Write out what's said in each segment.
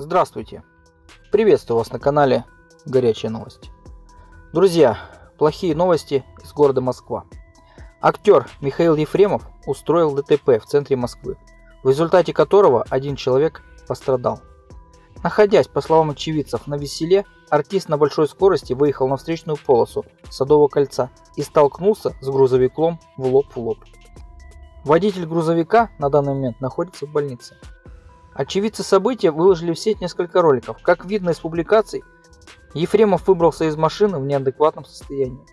Здравствуйте! Приветствую вас на канале Горячие новости. Друзья, плохие новости из города Москва. Актер Михаил Ефремов устроил ДТП в центре Москвы, в результате которого один человек пострадал. Находясь, по словам очевидцев, на веселе, артист на большой скорости выехал на встречную полосу Садового кольца и столкнулся с грузовиком в лоб в лоб. Водитель грузовика на данный момент находится в больнице. Очевидцы события выложили в сеть несколько роликов. Как видно из публикаций, Ефремов выбрался из машины в неадекватном состоянии.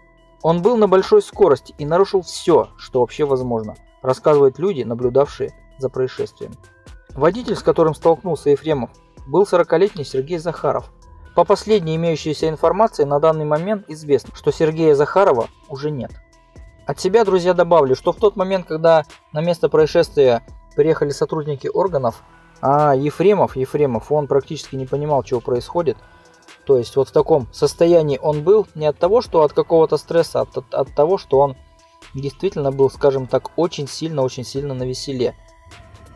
Он был на большой скорости и нарушил все, что вообще возможно, рассказывают люди, наблюдавшие за происшествием. Водитель, с которым столкнулся Ефремов, был 40-летний Сергей Захаров. По последней имеющейся информации на данный момент известно, что Сергея Захарова уже нет. От себя, друзья, добавлю, что в тот момент, когда на место происшествия приехали сотрудники органов, а Ефремов, Ефремов, он практически не понимал, чего происходит. То есть вот в таком состоянии он был не от того, что от какого-то стресса, а от, от, от того, что он действительно был, скажем так, очень сильно, очень сильно на веселе.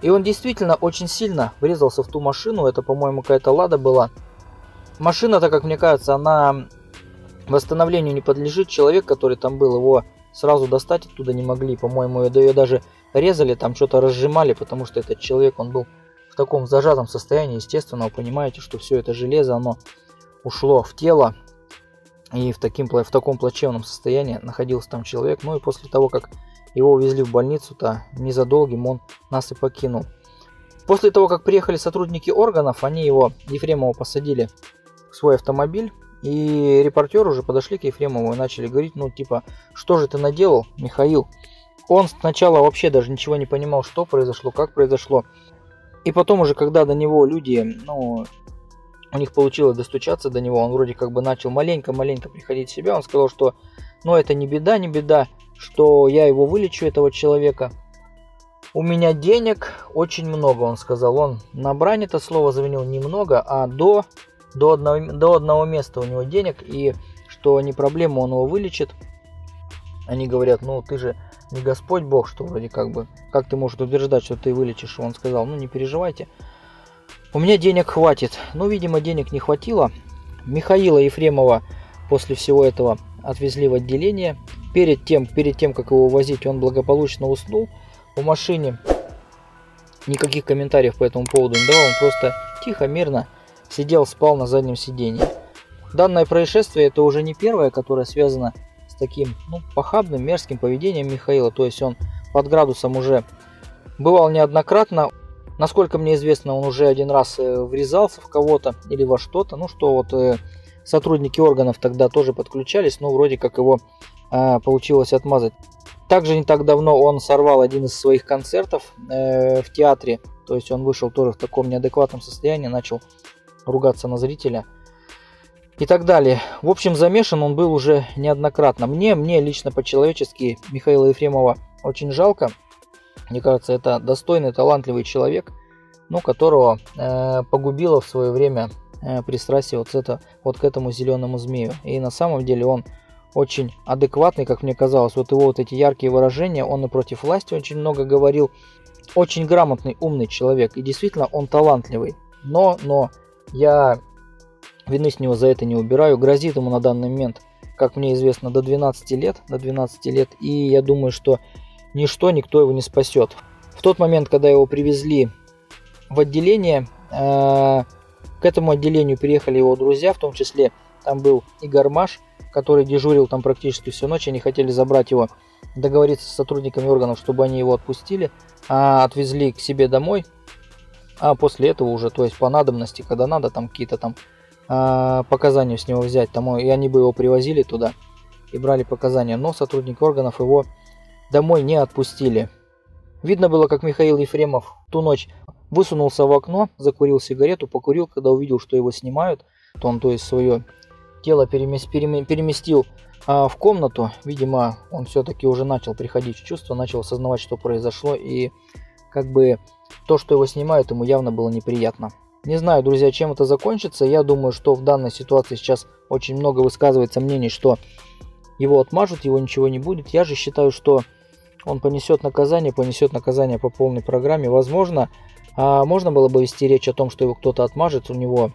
И он действительно очень сильно врезался в ту машину, это, по-моему, какая-то Лада была. Машина-то, как мне кажется, она восстановлению не подлежит. Человек, который там был, его сразу достать оттуда не могли. По-моему, ее даже резали, там что-то разжимали, потому что этот человек, он был таком зажатом состоянии, естественно, вы понимаете, что все это железо, оно ушло в тело, и в, таким, в таком плачевном состоянии находился там человек. Ну и после того, как его увезли в больницу-то, незадолгим он нас и покинул. После того, как приехали сотрудники органов, они его, Ефремова, посадили в свой автомобиль, и репортеры уже подошли к Ефремову и начали говорить, ну типа, что же ты наделал, Михаил? Он сначала вообще даже ничего не понимал, что произошло, как произошло. И потом уже, когда до него люди, ну, у них получилось достучаться до него, он вроде как бы начал маленько-маленько приходить в себя, он сказал, что, ну, это не беда, не беда, что я его вылечу, этого человека. У меня денег очень много, он сказал. Он на брань это слово заменил немного, а до, до, одного, до одного места у него денег, и что не проблема, он его вылечит. Они говорят, ну ты же не Господь Бог, что вроде как бы, как ты можешь утверждать, что ты вылечишь? Он сказал, ну не переживайте, у меня денег хватит. Ну, видимо, денег не хватило. Михаила Ефремова после всего этого отвезли в отделение. Перед тем, перед тем, как его возить, он благополучно уснул в машине. Никаких комментариев по этому поводу не давал, он просто тихо, мирно сидел, спал на заднем сиденье. Данное происшествие это уже не первое, которое связано таким ну, похабным, мерзким поведением Михаила. То есть он под градусом уже бывал неоднократно. Насколько мне известно, он уже один раз э, врезался в кого-то или во что-то. Ну что вот э, сотрудники органов тогда тоже подключались, но вроде как его э, получилось отмазать. Также не так давно он сорвал один из своих концертов в театре. То есть он вышел тоже в таком неадекватном состоянии, начал ругаться на зрителя и так далее. В общем, замешан он был уже неоднократно. Мне, мне лично по-человечески Михаила Ефремова очень жалко. Мне кажется, это достойный, талантливый человек, ну, которого э, погубило в свое время э, пристрастие вот, это, вот к этому зеленому змею. И на самом деле он очень адекватный, как мне казалось. Вот его вот эти яркие выражения, он и против власти очень много говорил. Очень грамотный, умный человек. И действительно, он талантливый. Но, но, я Вины с него за это не убираю. Грозит ему на данный момент, как мне известно, до 12 лет. До 12 лет. И я думаю, что ничто, никто его не спасет. В тот момент, когда его привезли в отделение, э, к этому отделению приехали его друзья, в том числе там был и Гармаш, который дежурил там практически всю ночь. Они хотели забрать его, договориться с сотрудниками органов, чтобы они его отпустили, а отвезли к себе домой. А после этого уже, то есть по надобности, когда надо, там какие-то там а, показания с него взять, тому, и они бы его привозили туда и брали показания, но сотрудники органов его домой не отпустили. Видно было, как Михаил Ефремов ту ночь высунулся в окно, закурил сигарету, покурил, когда увидел, что его снимают, то он то есть свое тело переместил а, в комнату. Видимо, он все-таки уже начал приходить в чувство, начал осознавать, что произошло, и как бы то, что его снимают, ему явно было неприятно. Не знаю, друзья, чем это закончится. Я думаю, что в данной ситуации сейчас очень много высказывается мнений, что его отмажут, его ничего не будет. Я же считаю, что он понесет наказание, понесет наказание по полной программе. Возможно, А можно было бы вести речь о том, что его кто-то отмажет, у него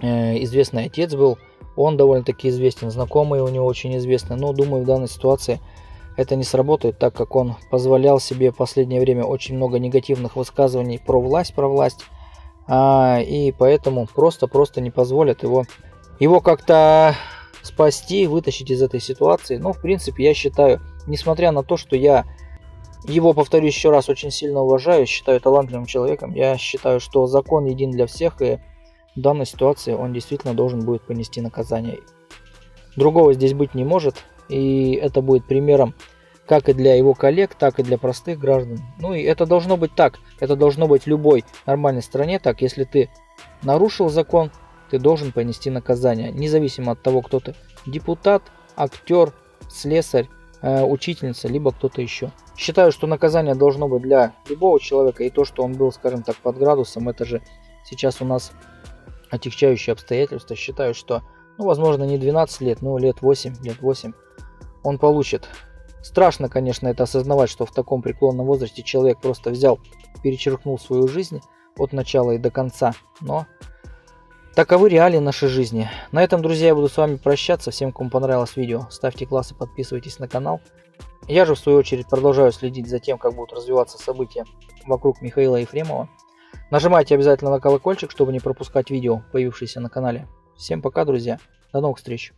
э, известный отец был, он довольно-таки известен, знакомые у него очень известны, но думаю в данной ситуации это не сработает, так как он позволял себе в последнее время очень много негативных высказываний про власть, про власть, а, и поэтому просто-просто не позволят его, его как-то спасти, вытащить из этой ситуации. Но, в принципе, я считаю, несмотря на то, что я его, повторюсь еще раз, очень сильно уважаю, считаю талантливым человеком, я считаю, что закон един для всех, и в данной ситуации он действительно должен будет понести наказание. Другого здесь быть не может, и это будет примером как и для его коллег, так и для простых граждан. Ну и это должно быть так, это должно быть в любой нормальной стране так, если ты нарушил закон, ты должен понести наказание, независимо от того, кто ты, депутат, актер, слесарь, э, учительница, либо кто-то еще. Считаю, что наказание должно быть для любого человека, и то, что он был, скажем так, под градусом, это же сейчас у нас отягчающие обстоятельства. Считаю, что, ну, возможно, не 12 лет, но лет 8, лет 8 он получит. Страшно, конечно, это осознавать, что в таком преклонном возрасте человек просто взял, перечеркнул свою жизнь от начала и до конца. Но таковы реалии нашей жизни. На этом, друзья, я буду с вами прощаться. Всем, кому понравилось видео, ставьте классы, подписывайтесь на канал. Я же, в свою очередь, продолжаю следить за тем, как будут развиваться события вокруг Михаила Ефремова. Нажимайте обязательно на колокольчик, чтобы не пропускать видео, появившиеся на канале. Всем пока, друзья. До новых встреч.